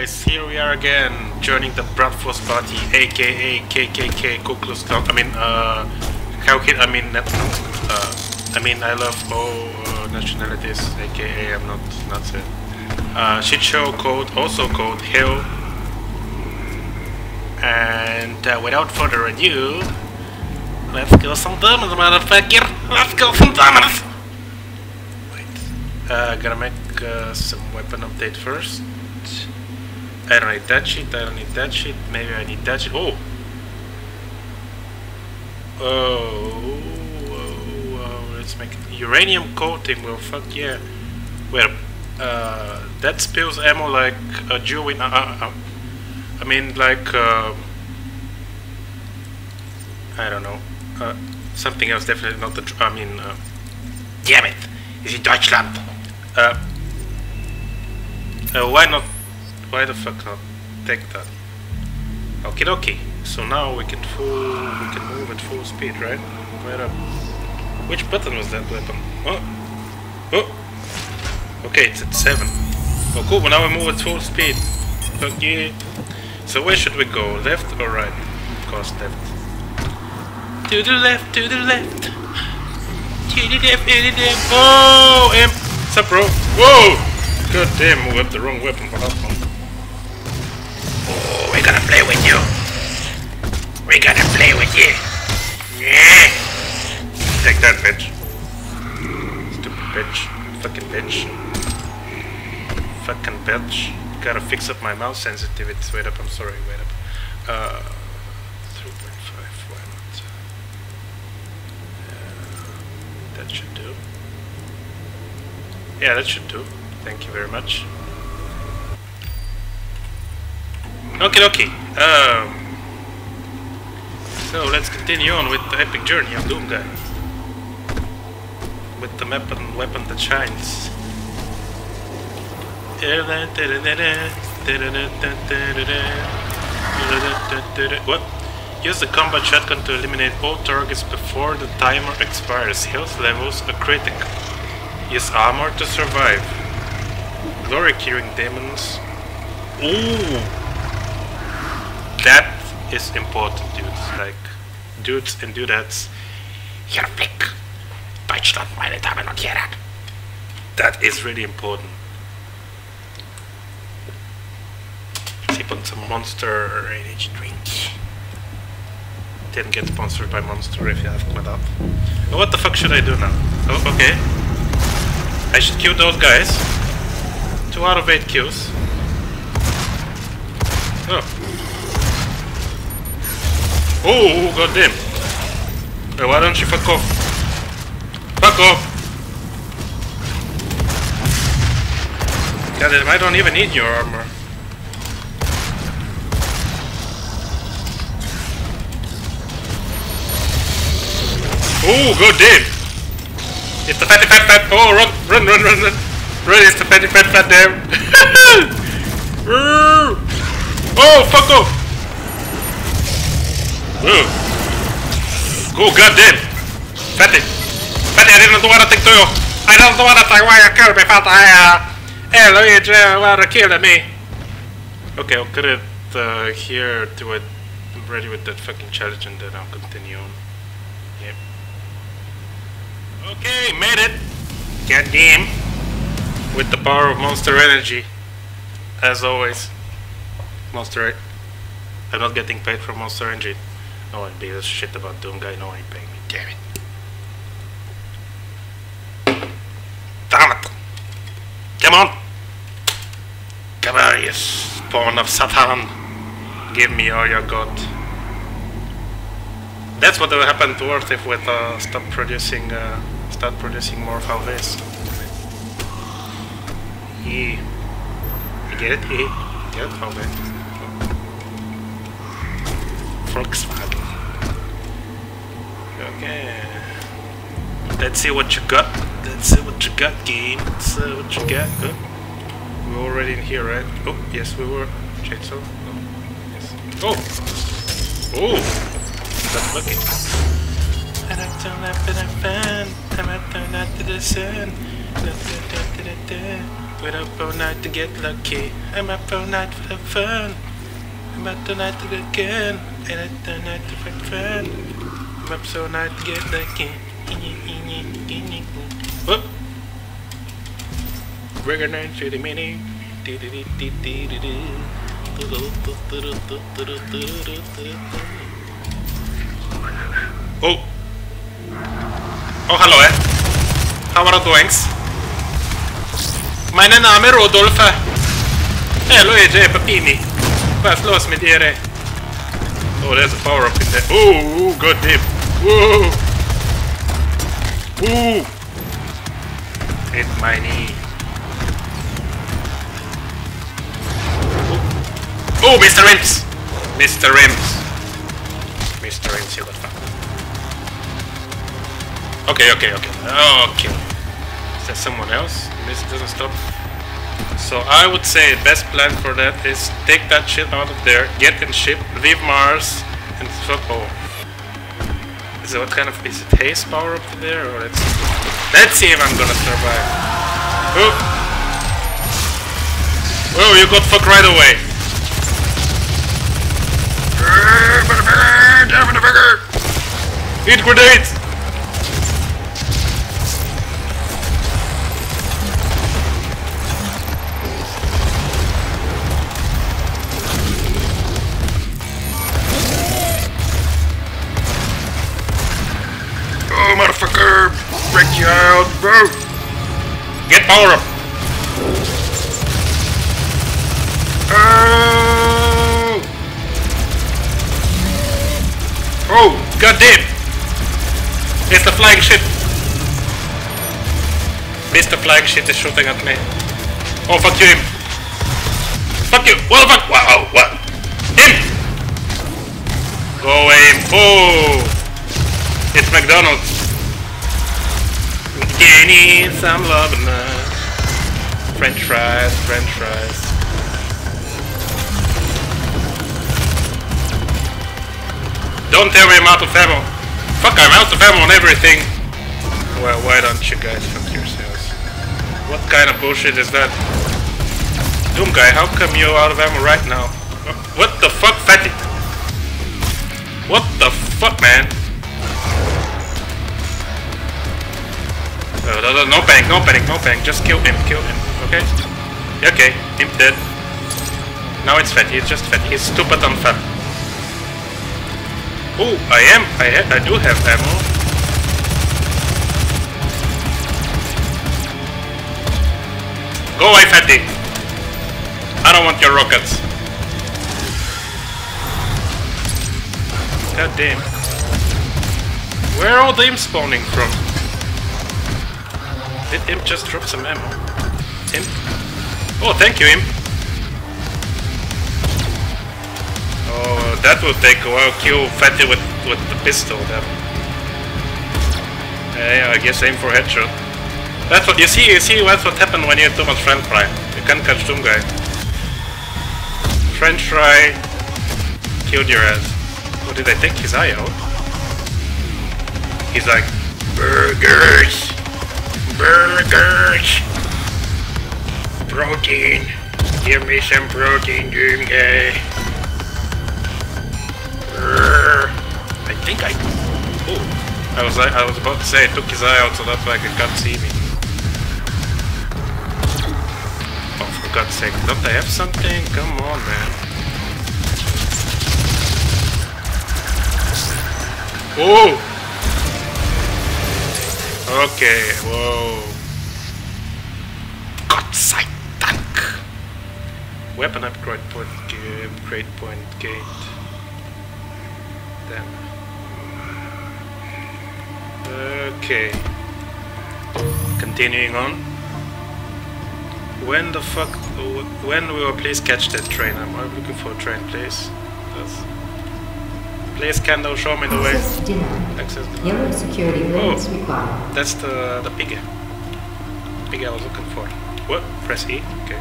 guys, here we are again, joining the Bratwurst Party, aka KKK Ku Klux Klan. I mean, uh, how can I mean, not, uh, I mean, I love all uh, nationalities, aka I'm not Nazi. Uh, shit show code, also called Hill. And uh, without further ado, let's kill some demons, motherfucker! Let's kill some demons! Wait, uh, gotta make uh, some weapon update first. I don't need that shit, I don't need that shit, maybe I need that shit. Oh! Oh, oh, oh, let's make it uranium coating, well fuck yeah. Well, uh, that spills ammo like a Jew in, uh, uh, uh, I mean like, uh, I don't know, uh, something else definitely not the, I mean, uh, damn it, is it Deutschland? Why not why the fuck not take that? Okie dokie. So now we can full we can move at full speed, right? Where up? Which button was that weapon? Oh! Oh! Okay, it's at 7. Oh cool, now we move at full speed. Okay. So where should we go? Left or right? Of course left. To the left, to the left. To the left, to the left. Oh! Imp! What's up, bro? Whoa! God damn, we have the wrong weapon for that one. Gonna play with you. We're gonna play with you. Yeah. Take that, bitch. Stupid bitch. Fucking bitch. Fucking bitch. Gotta fix up my mouse sensitivity. Wait up, I'm sorry, wait up. Uh, 3.5, why not? Uh, that should do. Yeah, that should do. Thank you very much. Okay, okay. Um, so let's continue on with the epic journey of Doomguy. With the weapon, weapon that shines. What? Use the combat shotgun to eliminate all targets before the timer expires. Health levels are critical. Use armor to survive. Glory curing demons. Ooh! That is important, dudes. Like, dudes and dudettes. Hier weg! Deutschland, meine Damen und Herren! That is really important. Sip on some Monster Energy drink. Didn't get sponsored by Monster if you ask me that. What the fuck should I do now? Oh, okay. I should kill those guys. Two out of eight kills. Oh. Oh, goddamn. Hey, why don't you fuck off? Fuck off! God, I don't even need your armor. Oh, goddamn! It's the fatty fat fat! Oh, run, run, run, run, run! Run, it's the fatty fat fat damn! oh, fuck off! Oh goddamn! Fatty! Fatty, I didn't want to take to you! I don't want to take why you killed me, Fatty! Hey, Luigi, want to kill me! Okay, I'll cut it uh, here to it. I'm ready with that fucking challenge and then I'll continue on. Yep. Okay, made it! Goddamn! With the power of Monster Energy. As always. Monster I'm not getting paid for Monster Energy. No one gives a shit about Doom Guy, no one ain't paying me. Damn it. Damn it! Come on! Come on, you spawn of Satan! Give me all you got. That's what will happen to Earth if we uh, stop producing, uh, start producing more VVs. Yeah. You get it? Yeah. Get it? Volkswagen. Okay. Let's see what you got. Let's see what you got, game. Let's see what you got. Oh. We're already in here, right? Oh, yes, we were. Chainsaw? Oh, yes. Oh! Oh! Lucky. And I turn left and I fan. And I turn out to the sun. We're up all night to get lucky. I'm up all night for the fun. I'm up all night to get gun. And up all night to fight fun. Up so night to get. Whoop. The mini. Oh! Oh, hallo hè. How are doings? Mijn Name is Rodolfo. Hallo AJ Papini. Vad slåss med er? Oh, there's a power up in there. Oh, oh god damn. Whoa! Ooh! Hit my knee. Oh, Mr. Rims! Mr. Rims. Mr. Rims, you got fucked. Okay, okay, okay. Okay. Is there someone else? This doesn't stop. So I would say best plan for that is take that shit out of there, get in ship, leave Mars, and fuck oh. Is it what kind of is it haze power up there or let's Let's see if I'm gonna survive. Oh! Oh, you got fucked right away. Eat grenades! Get power up! Oh! Oh, goddamn! It's the flying ship! Mr. Flying shit is shooting at me. Oh, fuck you, him! Fuck you! What the fuck? Wow, what? Him! Go away, him! Oh! It's McDonald's! You need some love French fries, French fries. Don't tell me I'm out of ammo. Fuck, I'm out of ammo on everything. Well, why don't you guys fuck yourselves? What kind of bullshit is that? Doom guy, how come you're out of ammo right now? What the fuck, fatty? What the fuck, man? No, no, no, no panic, no panic, no panic. Just kill him, kill him, okay? Okay, him dead. Now it's fatty, he's just fatty. He's stupid and fat. Oh, I am. I ha I do have ammo. Go away, fatty. I don't want your rockets. God damn. Where are all them spawning from? Did him just drop some ammo? Him? Oh, thank you, him. Oh, that will take a while. Kill Fatty with, with the pistol then. Yeah, yeah, I guess aim for headshot. That's what you see. You see that's what happened when you have too much French fry. You can't catch Doom guy. French fry killed your ass. Oh, did I take his eye out? He's like burgers, burgers, protein. Give me some protein, Doom guy. I think I. Oh, I was I was about to say I took his eye out, so that's why he can't see me. Oh, for God's sake! Don't I have something? Come on, man. Oh. Okay. Whoa. God sei Dank. Weapon upgrade point. Upgrade point gate then. Okay. Continuing on. When the fuck... When will please catch that train? I'm looking for a train, please. That's, please, Kendo, show me the way. Access denied. Access denied. Yellow security oh, clearance Oh. required. That's the the pig. Pig I was looking for. What? Press E? Okay.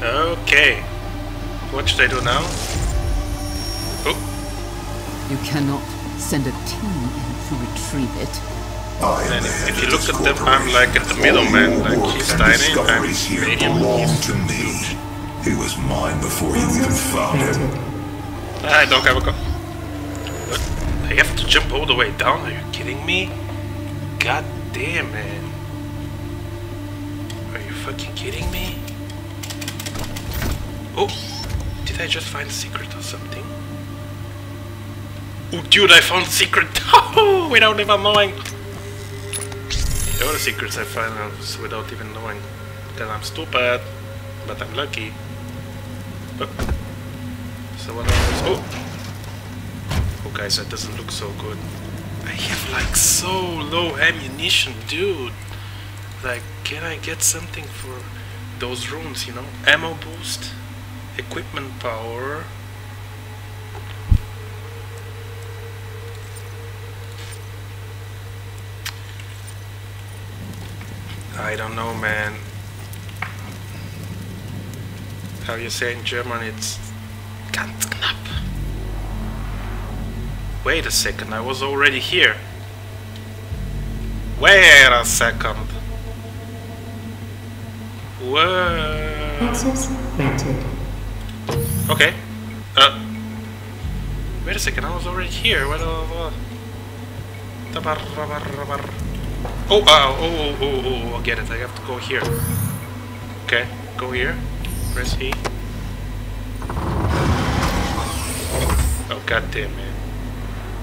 Okay. What should I do now? Oh, You cannot send a team in to retrieve it. I And if, if you look at them, I'm like at the middleman. Like he's and tiny, I'm discoveries here medium, he's to me. He was mine before you even found him. I don't have a co-? I have to jump all the way down? Are you kidding me? God damn, man. Are you fucking kidding me? Oh! Did I just find a secret or something? Oh, dude, I found a secret! Oh, without even knowing! The other secrets I find without even knowing. Because I'm stupid, but I'm lucky. So what else? Oh! Oh guys, that doesn't look so good. I have like so low ammunition, dude. Like, can I get something for those runes, you know? Ammo boost, equipment power. I don't know, man. How you say in German? It's ganz knapp. Wait a second, I was already here. Wait a second. Whoa. Access granted. Okay. Uh. Wait a second, I was already here. What? Uh, what? Tabar, rabar, rabar. Oh, uh, oh, oh, oh, oh, I get it. I have to go here. Okay, go here. Press E. Oh, god damn it.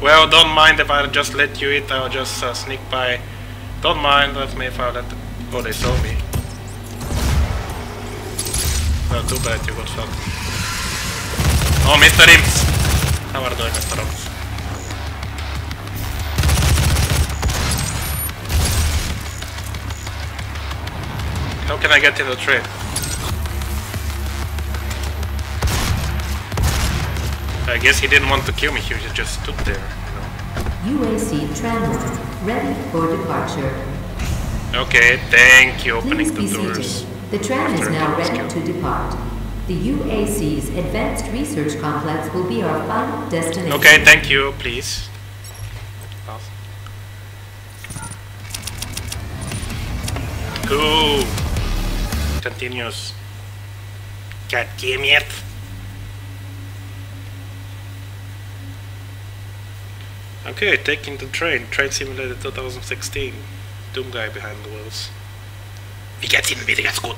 Well, don't mind if I just let you eat. I'll just uh, sneak by. Don't mind with me if I let. Oh, they saw me. Well, too bad you got shot. Oh, Mr. Imps! How are you doing, Mr. Imps? How can I get in the train? I guess he didn't want to kill me, he just stood there, you know. UAC tramline ready for departure. Okay, thank you, Please opening be the doors. seated. The tram is now ready killed. to depart. The UAC's Advanced Research Complex will be our final destination. Okay, thank you, please. Go. Continues. God damn it. Okay, taking the train. Train Simulator 2016. Doom guy behind the wheels. Wie geht's Ihnen? Mir geht's gut.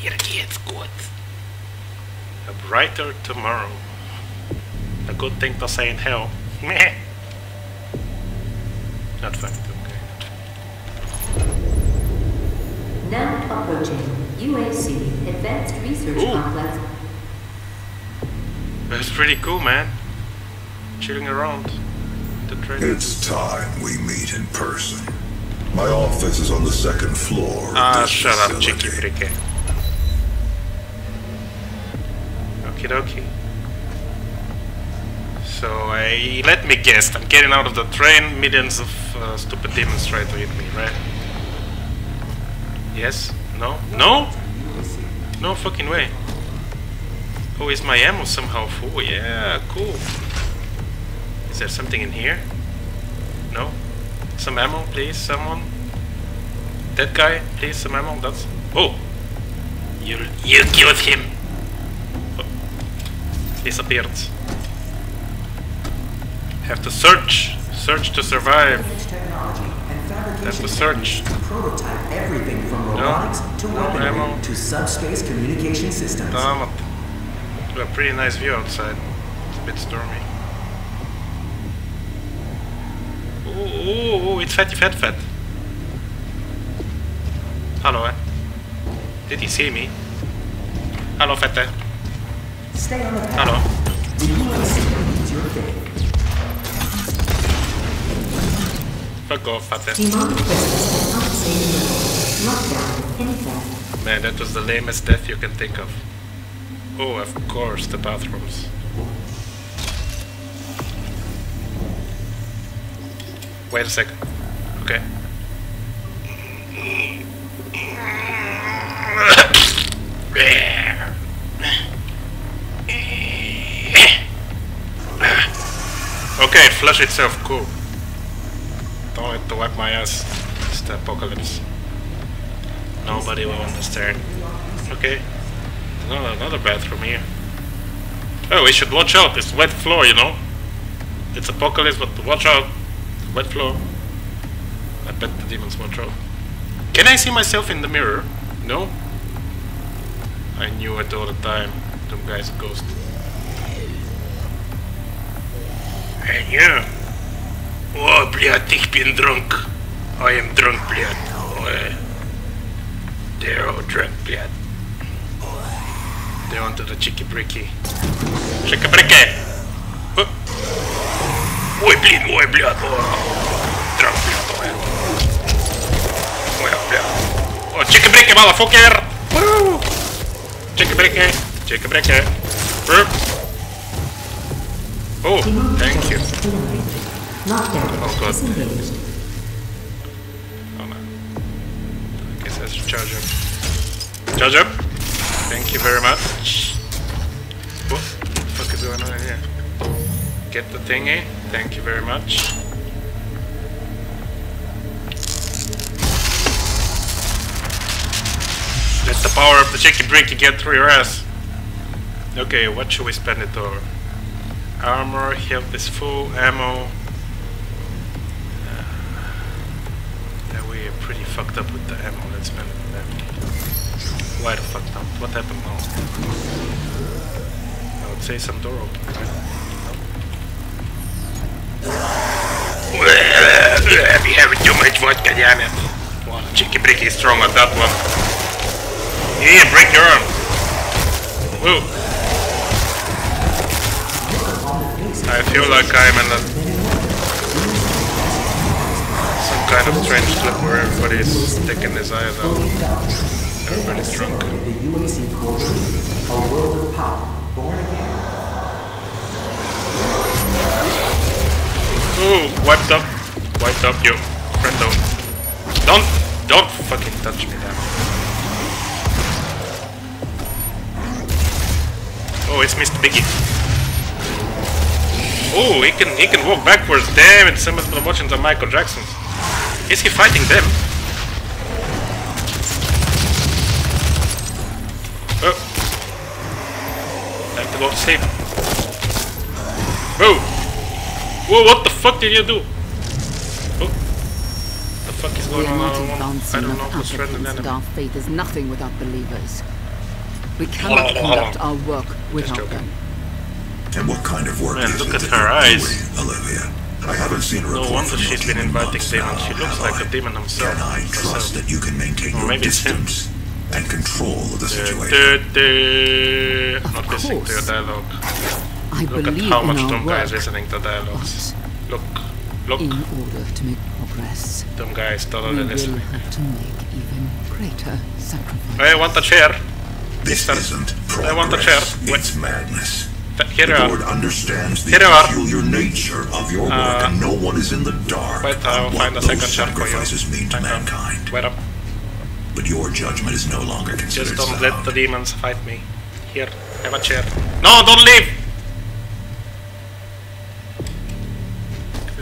Mir geht's gut. A brighter tomorrow. A good thing to say in hell. Meh. Not funny, Doom guy. Now approaching UAC Advanced Research Ooh. Complex. That's pretty cool, man. Chilling around. The train. It's time we meet in person. My office is on the second floor. Ah, shut up, facility. Chicky Fricke. Okie dokie. So, I, let me guess, I'm getting out of the train, millions of uh, stupid demons try to hit me, right? Yes? No? No? No fucking way. Oh, is my ammo somehow full? Yeah, cool. Is there something in here? No? Some ammo, please, someone? That guy, please, some ammo, that's... Oh! You, you killed him! Oh. Disappeared. Have to search! Search to survive. That's the search. prototype everything from robotics to no weaponry ammo. to subspace communication systems. Damn it. We have a pretty nice view outside. It's a bit stormy. Ooh, ooh, it's fatty fat fat. Hello, eh? Did he see me? Hello, fette. Stay on the path. Hello. The UAC needs your faith. Fuck off, fette. Demonic presence at unsafe level. Lockdown in effect. Man, that was the lamest death you can think of. Oh, of course, the bathrooms. Wait a second. Okay. Okay, flush itself, cool. don't let to wipe my ass. It's the apocalypse. Nobody will understand. Okay. Another, another bathroom here. Oh, we should watch out. It's wet floor, you know. It's apocalypse, but watch out. Wet floor. I bet the demons watch out. Can I see myself in the mirror? No? I knew it all the time. Them guy's a ghost. Hey, you. Oh, блядь, ich bin drunk. I am drunk, блядь. Oh, eh. They're all drunk, блядь. They wanted a chicky bricky. Chicky bricky! Oh. Ой, блин, ой, блядь, о. Drunk, блядь, ой. Ой, блядь. Oh, chicky bricky, motherfucker! Woo! Chicky bricky, chicky bricky. Woo. Oh, Demonic thank you. presence eliminated. Lockdown Oh, God. disengaged. Oh no. I guess I should charge up. Charge up! Thank you very much. What the fuck is going on here? Get the thingy. Thank you very much. Let the power of the chicken brinky get through your ass. Okay, what should we spend it on? Armor, health is full, ammo. Uh, yeah, we are pretty fucked up with the ammo. Let's spend it on that. Why the fuck not? What happened now? I would say some door open, right? We have too much vodka, damn it. Wow, Chicky Bricky strong on that one. Yeah, break your arm. Woo. I feel like I'm in a some kind of strange clip where everybody's sticking his eyes out. Everybody's drunk. A world of power, born again. Ooh, wiped up. Wiped up, you. Friendo. Don't, don't fucking touch me, damn. Oh, it's Mr. Biggie. Oh, he can, he can walk backwards. Damn, it's to watching the Michael Jacksons. Is he fighting them? Oh. Time to go save. Whoa! Whoa, what the fuck did you do? Oh. The fuck is We going are on? not I don't know. Advancing don't who's friend and applicants, and enemy. our faith is nothing without believers. We Hold cannot on, hold on. conduct our work without them. And what kind of work Man, is look at her eyes. doing, Olivia? I haven't seen a No wonder she's been inviting demons. She looks like I? a demon himself. Can I herself. trust that you can maintain Or your maybe him. distance and control of the situation? du- du- Of Not listening to your course. dialogue. I Look at how much dumb guy is listening to dialogues. Look, look, in order to make progress. dumb guy is We totally will listening. have to make even greater sacrifices. I want a chair. This Mister, isn't progress. I want a chair. progress. Wait. It's madness. Th- Here The you board are. understands the Here you are. peculiar nature of your work, Uh, and no one is in the dark Wait, I'll on find what a second those chair for you. sacrifices mean to mankind. Wait up. But your judgment is no longer considered Just don't sound. let the demons fight me. Here, have a chair. No, don't leave!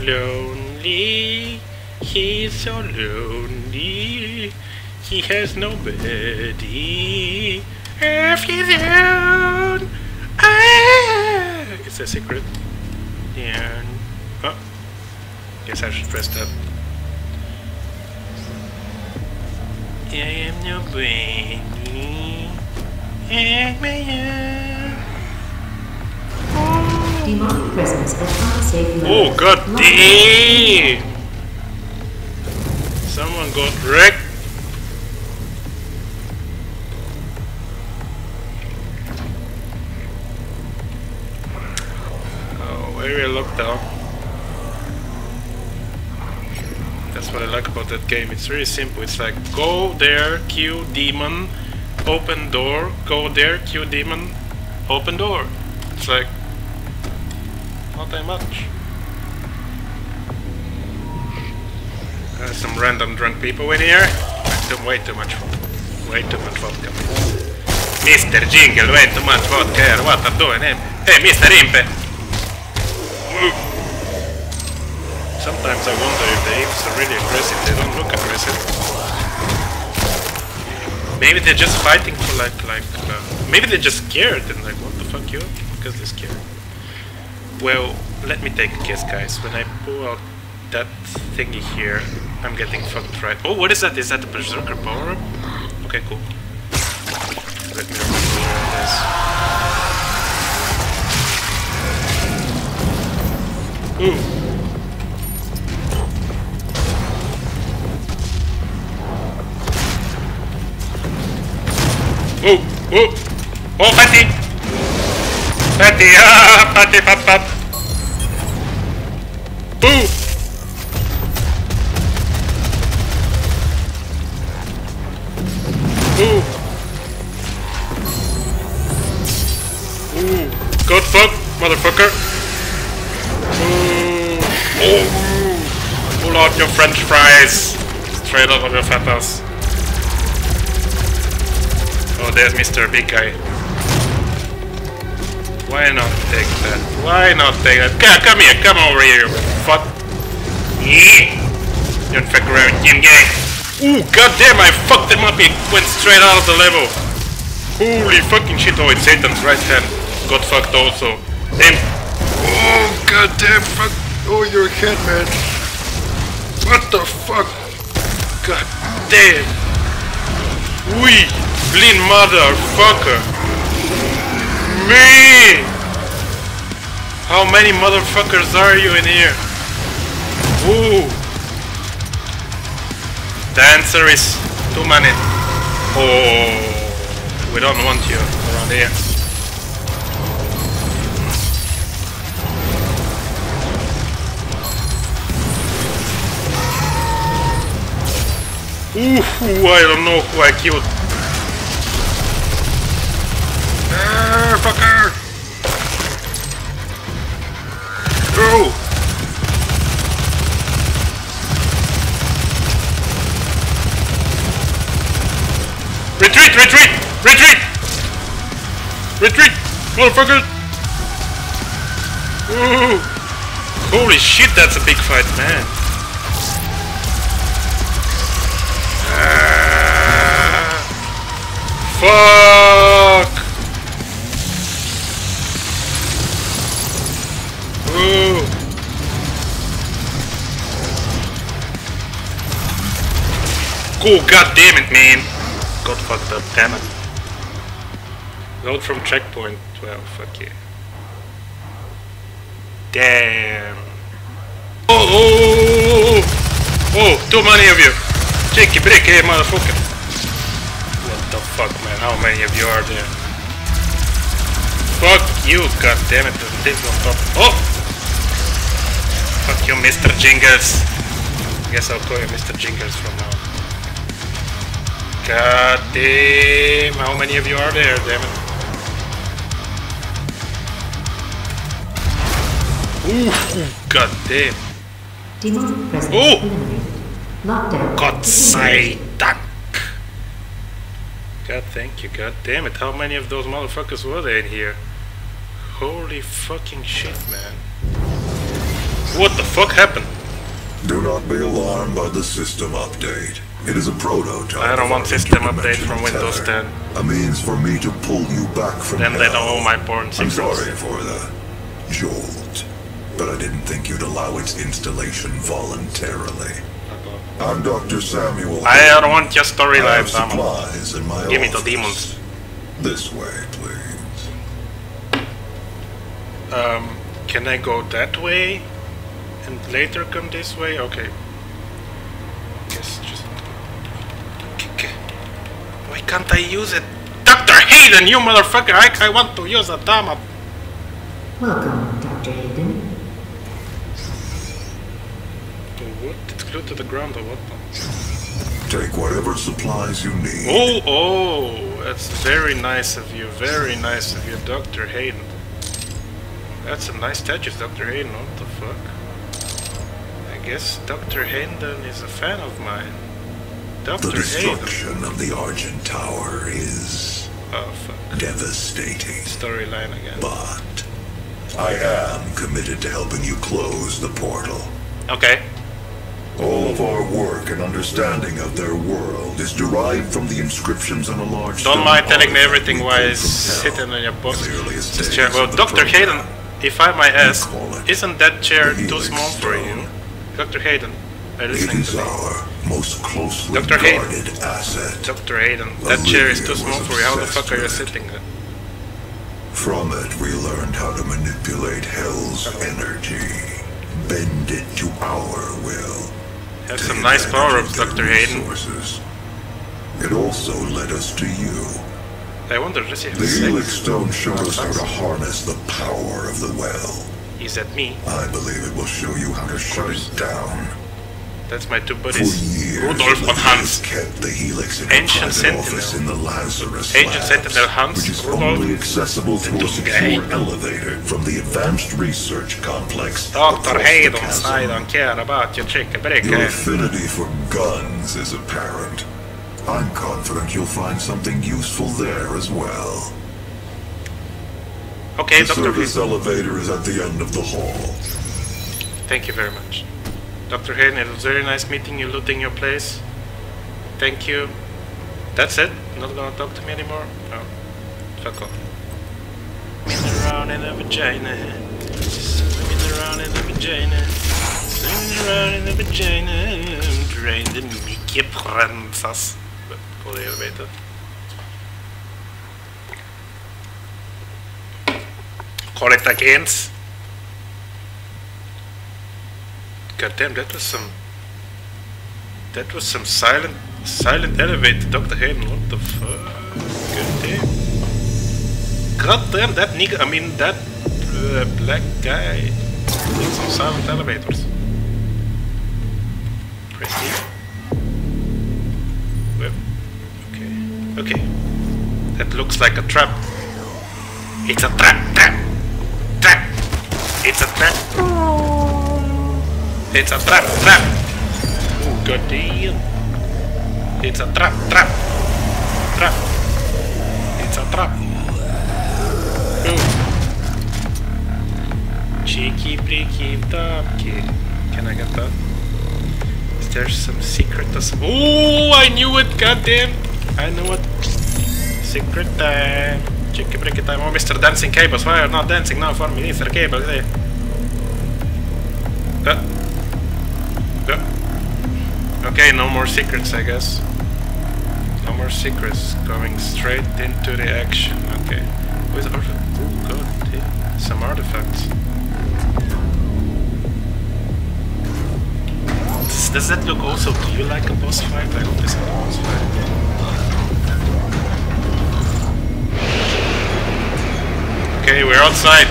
Lonely, he's so lonely. He has nobody of his own. Ah, it's a secret. Yeah. Oh. Guess I should press that. I am nobody. And own. Unsafe Oh god damn! Someone got wrecked. Oh, lockdown. That's what I like about that game. It's really simple. It's like go there, kill demon, open door, go there, kill demon, open door. It's like not that much. There's some random drunk people in here. Too, way too much Way too much vodka. Mr. Jingle, way too much vodka here. What are doing here? Hey, Mr. Impe! Sometimes I wonder if the apes are really aggressive. They don't look aggressive. Maybe they're just fighting for like like. Uh, maybe they're just scared and like what the fuck you? Because they're scared. Well, let me take a guess, guys. When I pull out that thingy here, I'm getting fucked right. Oh, what is that? Is that the berserker power? Okay, cool. Let me where. Ooh. Oh, oh, oh, Patty! Patty, ah, Patty, pap, pap. Boo! Ooh. Ooh. Good fuck, motherfucker. Ooh. Oh. Pull out your french fries. Straight out of your fat ass. Oh, there's Mr. Big Guy. Why not take that? Why not take that? Come, come here, come over here, fuck. Yeah. Don't fuck around, Jim Gang. Ooh, goddamn, I fucked him up. He went straight out of the level. Holy fucking shit. Oh, it's Satan's right hand. Got fucked also. Damn. Oh, goddamn, fuck. Oh, your head, man. What the fuck? God damn. We clean motherfucker. Me. How many motherfuckers are you in here? Ooh. The answer is too many. Oh, we don't want you around here. Ooh, I don't know who I killed. Ah, fucker! Go! Retreat! Retreat! Retreat! Retreat! Motherfucker! Ooh. Holy shit, that's a big fight, man. Ah. Fuck! Ooh. Cool, god damn it, man. Got fucked up, damn it. Load from checkpoint 12, fuck yeah. Damn. Oh, oh, oh, oh, oh, too many of you. Cheeky bricky, motherfucker. What the fuck, man? How many of you are there? Fuck you, god damn it, there's this on top. Oh! Fuck you, Mr. Jingles. Guess I'll call you Mr. Jingles from now on. God damn, how many of you are there, damn it? Ooh, god damn. Oh! Lockdown. God say duck. God thank you, god damn it, how many of those motherfuckers were there in here? Holy fucking shit, man. What the fuck happened? Do not be alarmed by the system update. It is a prototype. I don't want system update from Windows 10. A means for me to pull you back from Then they don't hell. own my porn I'm sorry for the jolt, but I didn't think you'd allow its installation voluntarily. I'm Dr. Samuel. I don't want your storyline, Damo. supplies in my Give me the demons. This way, please. Um, can I go that way and later come this way? Okay. Guess just. K- k- Why can't I use it? Dr. Hayden, you motherfucker! I, I want to use a Dama. Welcome, Dr. Hayden. What? It's glued to the ground or what? Take whatever supplies you need. Oh, oh! That's very nice of you. Very nice of you, Dr. Hayden. That's a nice statue, Dr. Hayden. What the fuck? I guess Dr. Hayden is a fan of mine. The Dr. Hayden. destruction of the Argent Tower is Oh, devastating, Storyline again. but I am committed to helping you close the portal. Okay. All of our work and understanding of their world is derived from the inscriptions on a large Don't mind telling me everything while sitting on your box. the This chair. Well, Dr. Hayden, if I may ask, isn't that chair too small for you? Dr. Hayden, are you listening is to me? our most closely Dr. Hayden. asset. Dr. Hayden, that chair is too small for you. How the fuck are you sitting there? From it, we learned how to manipulate Hell's energy, bend it to our will. Have some nice power-ups, Dr. Hayden. resources. It also led us to you. I wonder, does he have The Helix? Stone showed us how to harness the power of the well. Is that me? I believe it will show you how to shut it down. That's my two buddies. years, Rudolf and Hans. kept the Helix in Ancient Sentinel. office in the Lazarus Ancient Labs, Sentinel Hans, which is Rudolf, only accessible through a secure guy. elevator from the Advanced Research Complex. Dr. Hayden. I don't care about your chicken Your break. affinity for guns is apparent. I'm confident you'll find something useful there as well. Okay, The Dr. service elevator is at the end of the hall. Thank you very much. Dr. Hayden, it was very nice meeting you, looting your place. Thank you. That's it? Not gonna talk to me anymore? No. Fuck off. Swimming around in a vagina. Swimming around in a vagina. Swimming around in a vagina. Drain the Mickey Princess. På det helvete. Call it against. God damn, that was some. That was some silent, silent elevator, Dr. Hayden. What the fuck? God damn. God damn, that nigga. I mean, that uh, black guy. Did some silent elevators. Press. Well, okay, okay. That looks like a trap. It's a trap, trap. It's a trap. It's a trap, trap. Oh, god damn. It's a trap, trap. Trap. It's a trap. Oh. Cheeky, breaky, dumpky. Can I get that? Is there some secret or some... Oh, I knew it, goddamn. I know what. Secret time. Cheeky, breaky time. Oh, Mr. Dancing Cables. Why are you not dancing now for me, Mr. Cables? Hey. Uh. Uh. Okay, no more secrets, I guess. No more secrets. Going straight into the action. Okay. Where's artifact? Oh, god damn. Some artifacts. Does, does that look also Do you like a boss fight? I hope it's a boss fight. Okay, we're outside.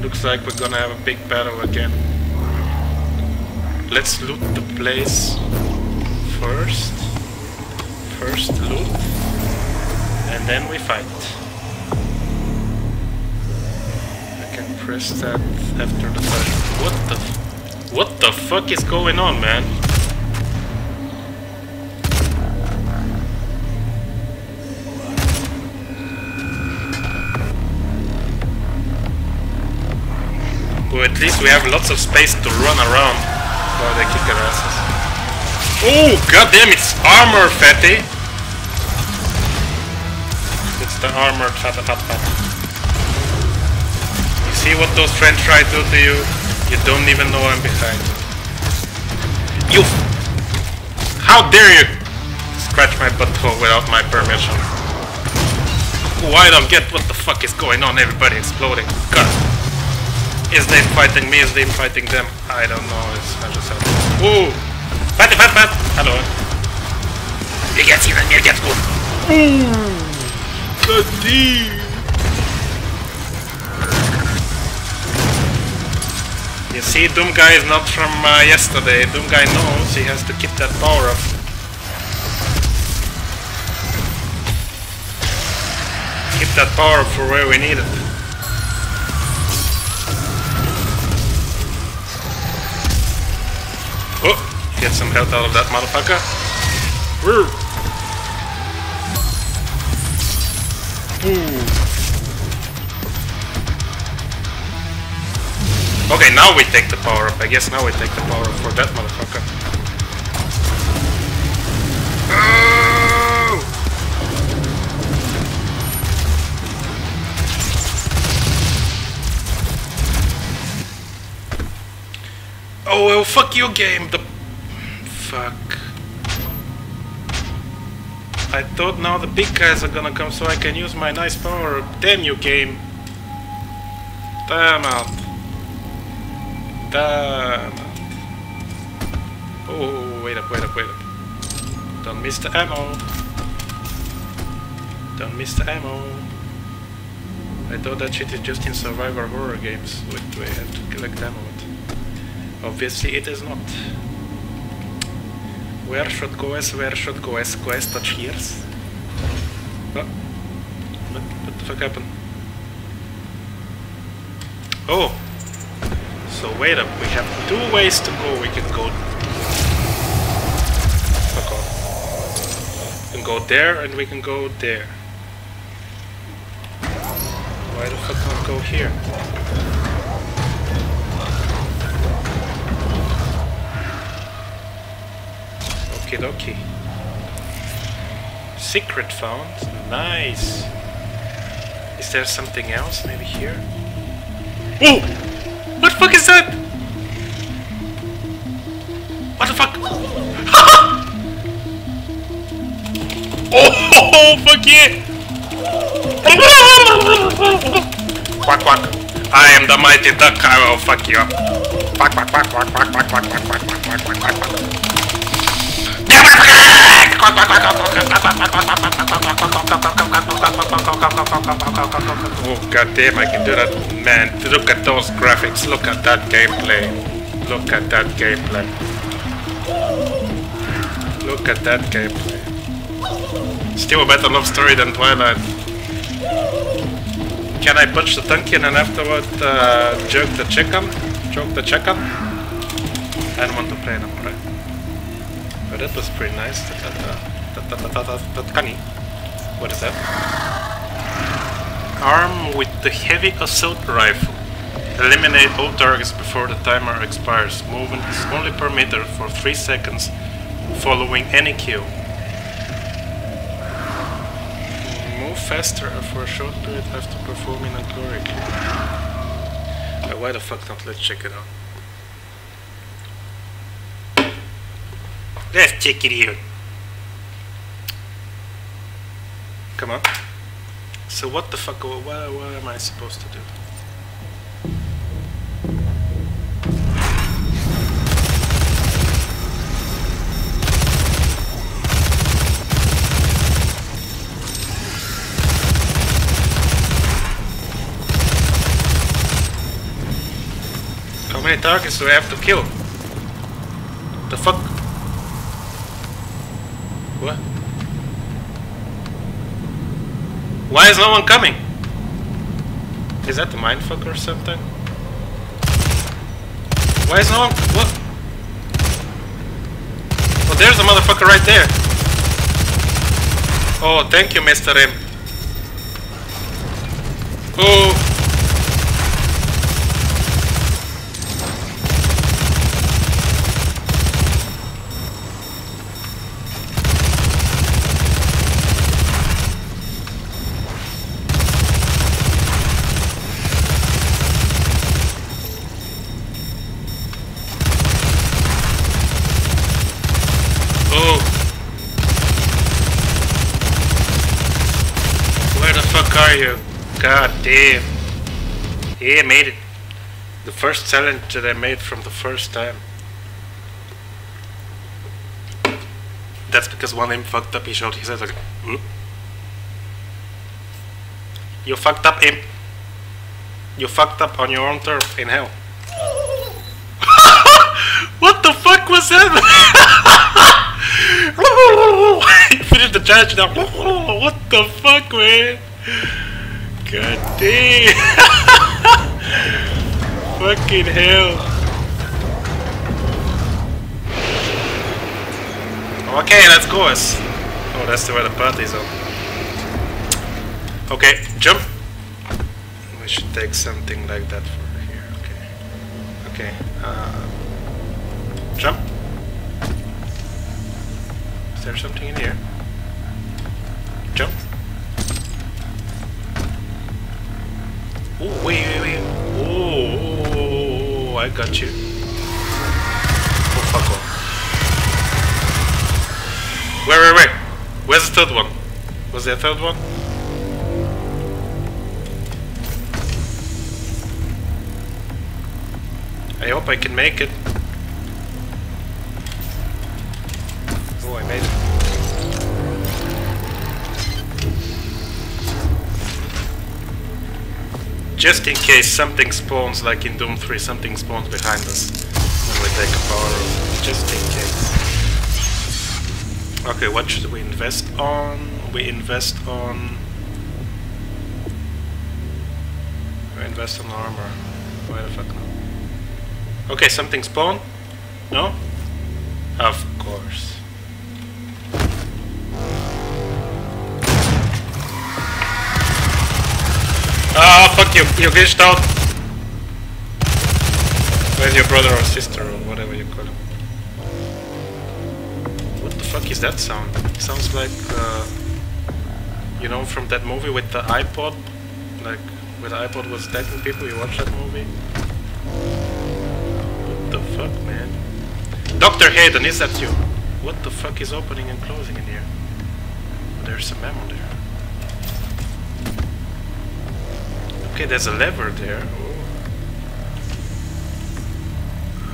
Looks like we're gonna have a big battle again. Let's loot the place first. First loot. And then we fight. I can press that after the fight. What the What the fuck is going on, man? Well, at least we have lots of space to run around while they kick our asses. Oh, goddamn, it's armor, fatty! It's the armored fat fat fat. You see what those friends try to do to you? You don't even know I'm behind. You! How dare you scratch my butthole without my permission? Oh, I don't get what the fuck is going on, everybody exploding. God. Is they fighting me? Is they fighting them? I don't know. It's I just have. Ooh! Fatty, fat, fat! Hallo. Jag get in and get good. God damn! You see, Doom Guy is not from uh, yesterday. Doom Guy knows he has to keep that power up. Keep that power up for where we need it. Oh, get some health out of that motherfucker. Woo. Ooh. Okay, now we take the power up. I guess now we take the power up for that motherfucker. Oh well, fuck your game. The fuck. I thought now the big guys are gonna come so I can use my nice power. Damn you, game. Damn out. Damn. Oh, wait up, wait up, wait up. Don't miss the ammo. Don't miss the ammo. I thought that shit is just in survivor horror games. Wait, do I have to collect ammo? Obviously it is not. Where should go as where should go as touch here's? Oh. What, what the fuck happened? Oh! So wait up, we have two ways to go. We can go... Fuck off. We can go there and we can go there. Why the fuck not go here? Okie dokie. Secret found. Nice. Is there something else? Maybe here? Oh! What the fuck is that? What the fuck? oh, fuck yeah! quack quack. I am the mighty duck. I will fuck you up. Quack quack quack quack quack quack quack quack quack quack quack quack quack. Oh god damn, I can do that. Man, look at those graphics, look at that gameplay. Look at that gameplay. Look at that gameplay. Still a better love story than Twilight. Can I punch the Tunkin and afterward uh, joke the chicken? Choke the chicken? I don't want to play anymore, But that was pretty nice. That, that, that What is that? Arm with the heavy assault rifle. Eliminate all targets before the timer expires. Movement is only permitted for 3 seconds following any kill. Move faster for a short period after performing a glory kill. Uh, why the fuck not? Let's check it out. Let's check it out. Come on. So what the fuck, what, what am I supposed to do? How many targets do I have to kill? The fuck? What? Why is no one coming? Is that the mindfuck or something? Why is no one... What? Oh, there's a motherfucker right there. Oh, thank you, Mr. M. Oh. Oh. Challenge that I made from the first time. That's because one him fucked up, he showed his head like, hmm? You fucked up, imp. You fucked up on your own turf in hell. what the fuck was that? Finish the charge now. what the fuck, man? God damn. Fucking hell. Okay, let's go. Oh, that's the way the party's on. Okay, jump. We should take something like that for here. Okay. Okay. Uh, jump. Is there something in here? Jump. I got you. Oh, fuck off. Wait, wait, wait. Where's the third one? Was there a third one? I hope I can make it. Just in case something spawns, like in Doom 3, something spawns behind us when we take a power off. Just in case. Okay, what should we invest on? We invest on... We invest on armor. Why the fuck not? Okay, something spawned? No? Of course. Fuck you! You glitched out! Where's your brother or sister or whatever you call him? What the fuck is that sound? sounds like, uh, you know, from that movie with the iPod? Like, where the iPod was attacking people, you watch that movie? What the fuck, man? Dr. Hayden, is that you? What the fuck is opening and closing in here? There's some ammo there. Okay, there's a lever there.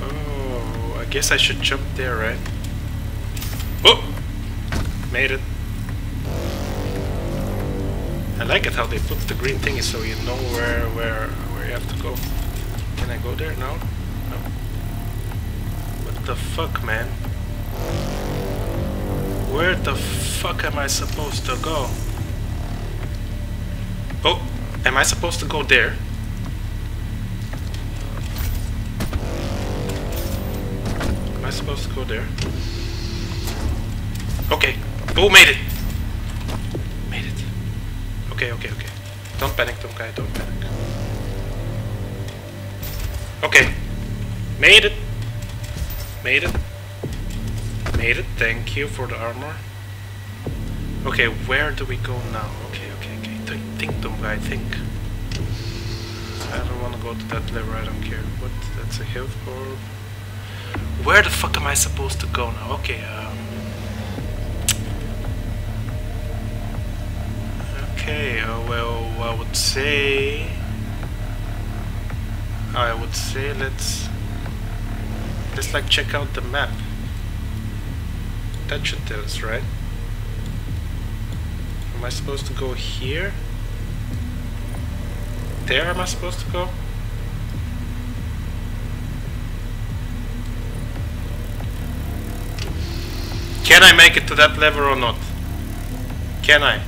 Oh. I guess I should jump there, right? Oh! Made it. I like it how they put the green thingy so you know where where where you have to go. Can I go there? now? No. What the fuck, man? Where the fuck am I supposed to go? Oh! Am I supposed to go there? Am I supposed to go there? Okay. Oh, made it! Made it. Okay, okay, okay. Don't panic, don't guy, don't panic. Okay. Made it! Made it. Made it, thank you for the armor. Okay, where do we go now? Okay, okay. Th think. I don't want to go to that lever, I don't care. What? That's a health orb. Where the fuck am I supposed to go now? Okay, um... Okay, uh, well, I would say... I would say let's... Let's like check out the map. That should tell us, right? Am I supposed to go here? There am I supposed to go? Can I make it to that level or not? Can I?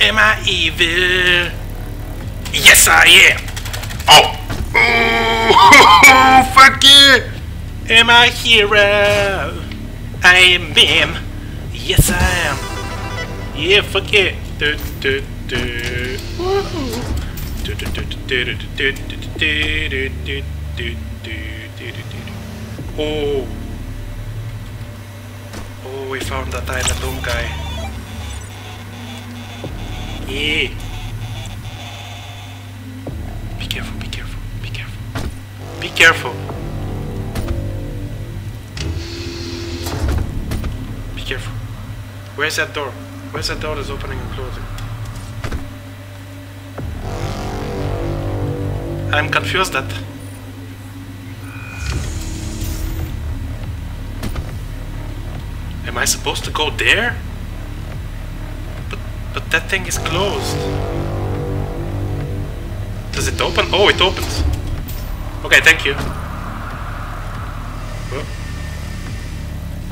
Am I evil? Yes I am! Oh! Fuck you! Am I hero? I am him. Yes I am. Yeah, fuck it. Do, do, do. Oh. Oh, we found that Island Dome guy. Yeah. Be careful, be careful, be careful. Be careful. Be careful. Where's that door? Where's that door that's opening and closing? I'm confused that. Am I supposed to go there? But but that thing is closed. Does it open? Oh, it opens. Okay, thank you. Oh.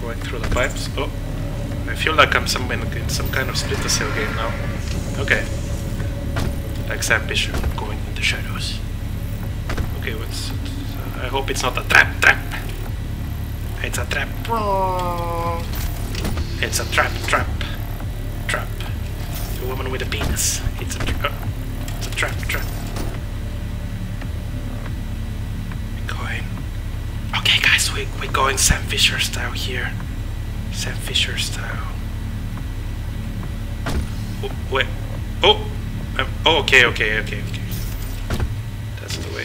Going through the pipes. Oh. I feel like I'm some in, in some kind of Splinter Cell game now. Okay. Like Sam Bishop going in the shadows. Okay, what's... I hope it's not a trap, trap. It's a trap. It's a trap, trap, trap. The woman with a penis. It's a, trap. Oh, it's a trap, trap. Going. Okay, guys, we, we're going Sam Fisher style here. Sam Fisher style. Oh, wait. Oh! Um, oh, okay, okay, okay, okay. That's the way.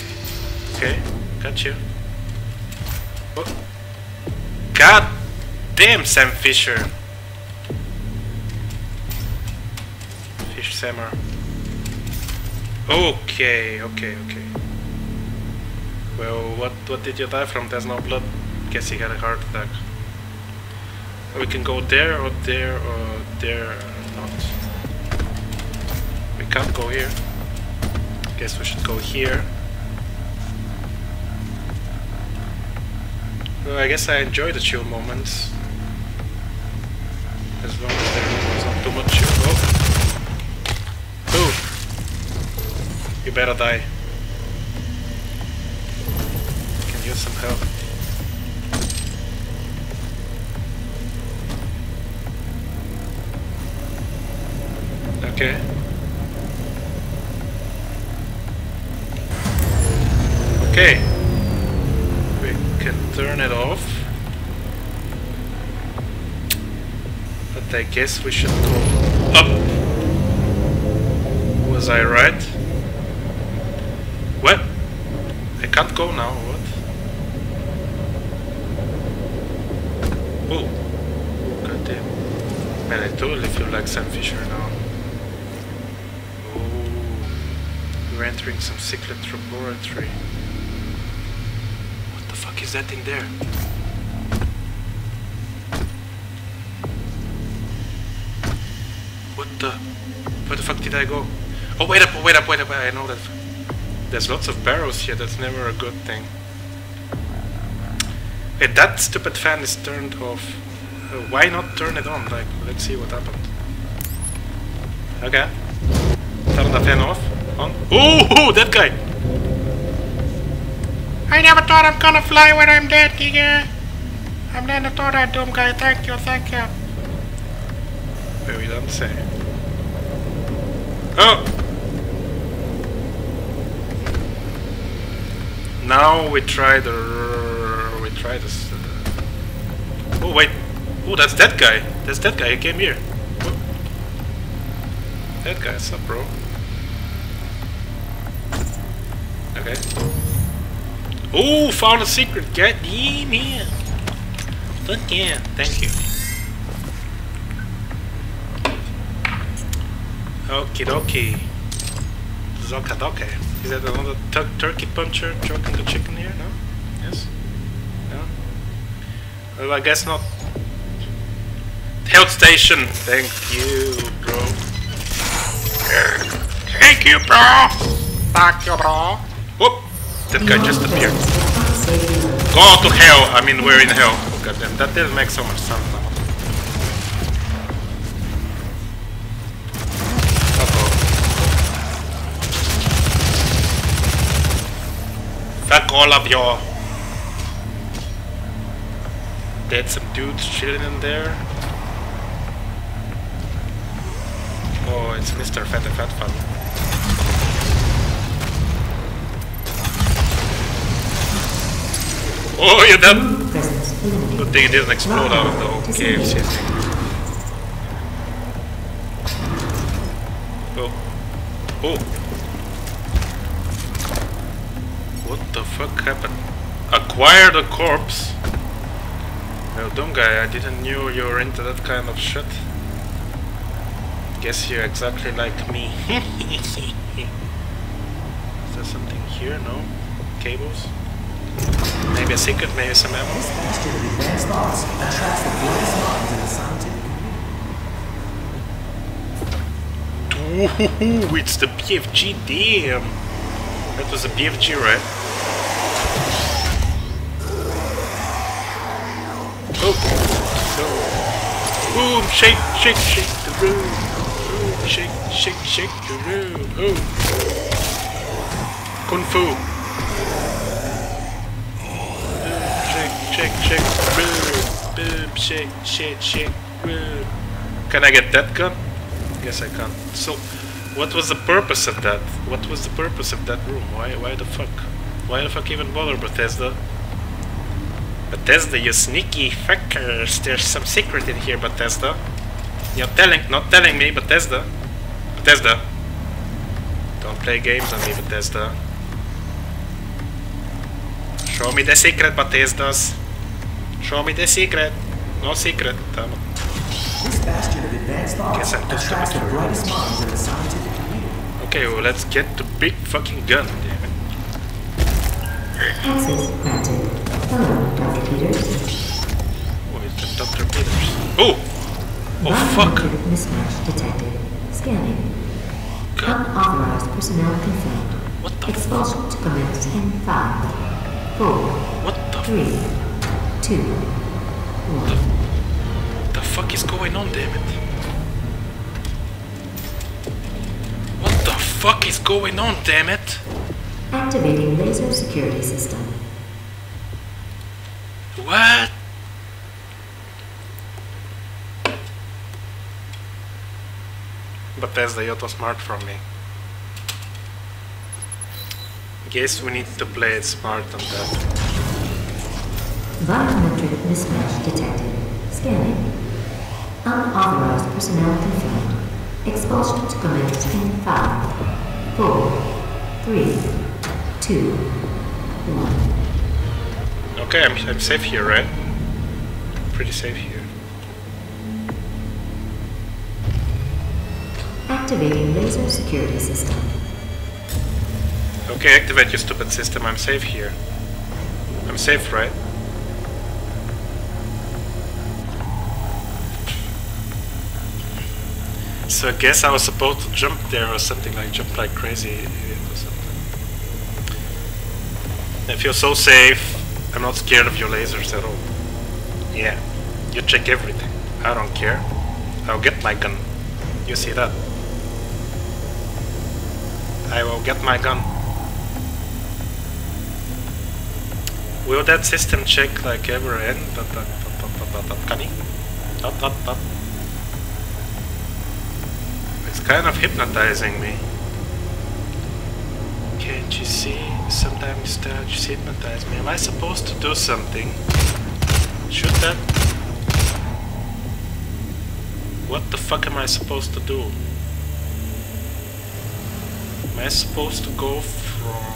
Okay, got you. Oh. God damn, Sam Fisher. Fish Sammer. Okay, okay, okay. Well, what what did you die from? There's no blood. Guess he had a heart attack. We can go there or there or there or not. We can't go here. Guess we should go here. I guess I enjoy the chill moments. As long as there's not too much chill. Oh! You better die. Can use some help. Okay. Okay. Turn it off. But I guess we should go up. Was I right? What? I can't go now, what? Oh. God damn. Man, I totally feel like Sam Fisher now. Oh. We're entering some secret laboratory. Is that in there? What the? Where the fuck did I go? Oh, wait up, wait up, wait up, I know that. There's lots of barrels here, that's never a good thing. Hey, that stupid fan is turned off. Uh, why not turn it on? Like, let's see what happened. Okay. Turn the fan off. On. Oh, that guy! I never thought I'm gonna fly when I'm dead, Giga. I'm never thought that dumb guy. Thank you, thank you. Very don't say. Oh! Now we try the... We try this... Uh, oh, wait. Oh, that's that guy. That's that guy. He came here. That guy. What's up, bro? Okay. Oh, found a secret. Get yeah, man. Fuck yeah. Thank you. Okie dokie. Zokadoke. Is that another tur turkey puncher choking the chicken here? No? Yes? No? Well, I guess not. Health station! Thank you, bro. Thank you, bro! Thank you, bro! That guy just appeared. Go to hell! I mean, we're in hell. Oh, goddamn, that didn't make so much sense now. Fuck all of y'all. There's some dudes chilling in there. Oh, it's Mr. Fat Fat Fun. Oh, you're dead! Good thing it didn't explode out of the KFC thing. Oh. Oh! What the fuck happened? Acquire the corpse? Well, dumb guy, I didn't knew you were into that kind of shit. Guess you're exactly like me. Is there something here? No? Cables? Maybe a secret, maybe some community. Ooh, it's the BFG, damn! That was a BFG, right? Oh! No! Boom! Shake, shake, shake the room! Boom! Shake, shake, shake the room! Oh! Kung Fu! Shake, shake, boom! Boom! Shake, shake, shake, boom! Can I get that gun? Guess I can't. So, what was the purpose of that? What was the purpose of that room? Why, why the fuck? Why the fuck even bother Bethesda? Bethesda, you sneaky fuckers. There's some secret in here, Bethesda. You're telling, not telling me, Bethesda. Bethesda. Don't play games on me, Bethesda. Show me the secret, Bethesdas. Show me the secret. No secret. Damn it. This bastion of advanced thought Guess I'm just attracts the brightest minds in the scientific community. Okay, well, let's get the big fucking gun, damn it. Access granted. Hello, Dr. Peters. Oh, the Dr. Peters. Oh! Oh, fuck! Mismatch detected. Scanning. Oh, God, Unauthorized personnel confirmed. what the fuck? To commence in five, four, What the three, two, one. The fuck is going on, damn it? What the fuck is going on, damn it? Activating laser security system. What? Bethesda, you're too smart from me. Guess we need to play it smart on that. Biometric mismatch detected. Scanning. Unauthorized personnel confirmed. Expulsion to commence in five, four, three, two, one. Okay, I'm, I'm safe here, right? Pretty safe here. Activating laser security system. Okay, activate your stupid system. I'm safe here. I'm safe, right? So I guess I was supposed to jump there or something like jump like crazy or something. I feel so safe. I'm not scared of your lasers at all. Yeah, you check everything. I don't care. I'll get my gun. You see that? I will get my gun. Will that system check like ever end? Can he? It's kind of hypnotizing me. Can't you see? Sometimes just hypnotize me. Am I supposed to do something? Should that? What the fuck am I supposed to do? Am I supposed to go from...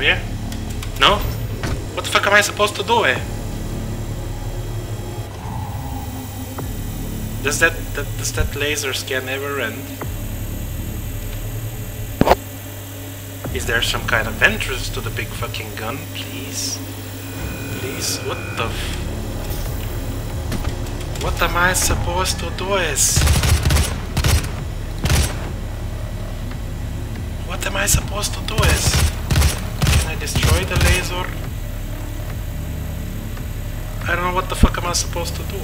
Here? No? What the fuck am I supposed to do, eh? Does that, that does that laser scan ever end? Is there some kind of entrance to the big fucking gun, please? Please, what the What am I supposed to do is? What am I supposed to do is? Can I destroy the laser? I don't know what the fuck am I supposed to do.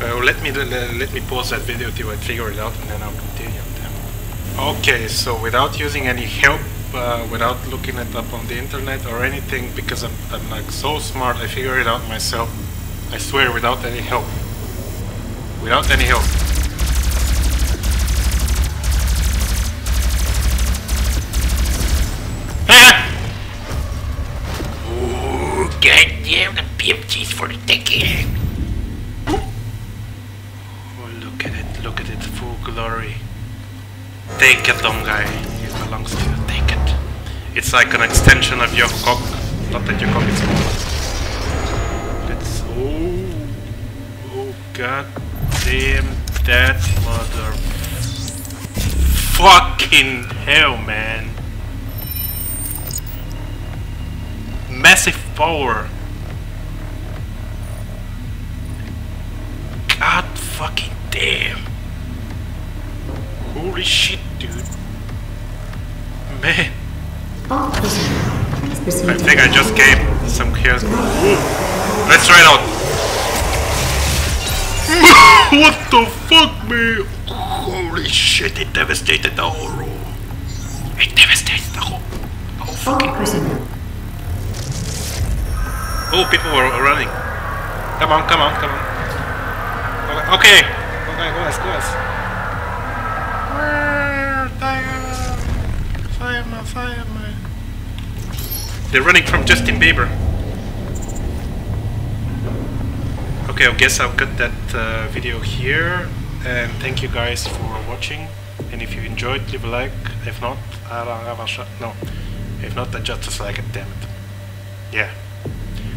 Uh, let me let me pause that video till I figure it out and then I'll continue. Okay, so without using any help, uh, without looking it up on the internet or anything, because I'm, I'm like so smart, I figure it out myself. I swear, without any help. Without any help. Ah! Ooh, goddamn, the BFG's for the taking. Oh, look at it, look at it, full glory. Take it, dumb guy. It belongs to you, take it. It's like an extension of your cock. Not that your cock is small. God damn that mother. Fucking hell, man. Massive power. God fucking damn. Holy shit, dude. Man. I think I just gave some chaos. Let's try it out. what the fuck, man? Holy shit, it devastated the whole room. It devastated the whole, the whole fucking personnel. Oh, people were running. Come on, come on, come on. Okay. Okay, go us, go. Fireman, fireman. They're running from Justin Bieber. Okay, I guess I'll cut that uh, video here. And thank you guys for watching. And if you enjoyed, leave a like. If not, I have a shot. No. If not, then just dislike it, damn it. Yeah.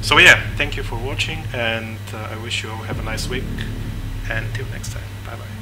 So yeah, thank you for watching and uh, I wish you all have a nice week and till next time. Bye bye.